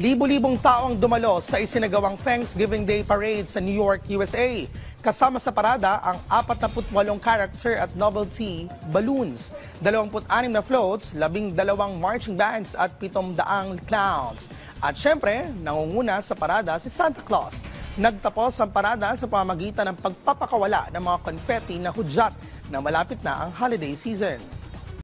Libo-libong tao ang dumalo sa isinagawang Thanksgiving Day Parade sa New York, USA. Kasama sa parada ang 48 character at novelty balloons, 26 na floats, 12 marching bands at 700 clowns. At syempre, nangunguna sa parada si Santa Claus. Nagtapos ang parada sa pamamagitan ng pagpapakawala ng mga confetti na hudyat na malapit na ang holiday season.